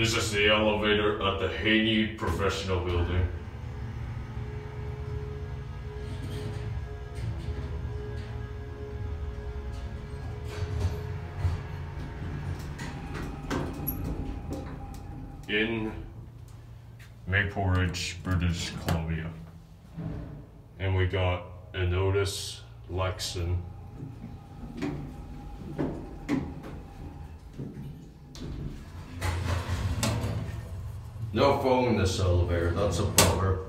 This is the elevator at the Haney Professional Building. In Maple Ridge, British Columbia. And we got an Otis Lexan. No phone in this elevator, that's a bummer.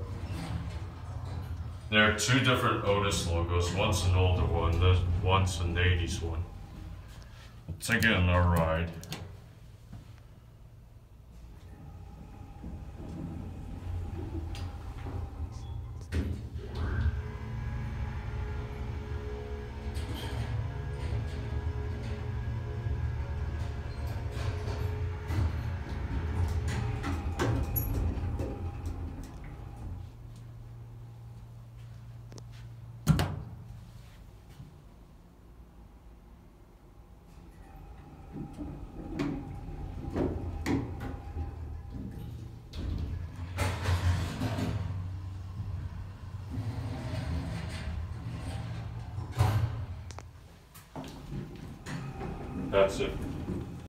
There are two different Otis logos. One's an older one, one's an 80s one. We'll take it on our ride. That's it.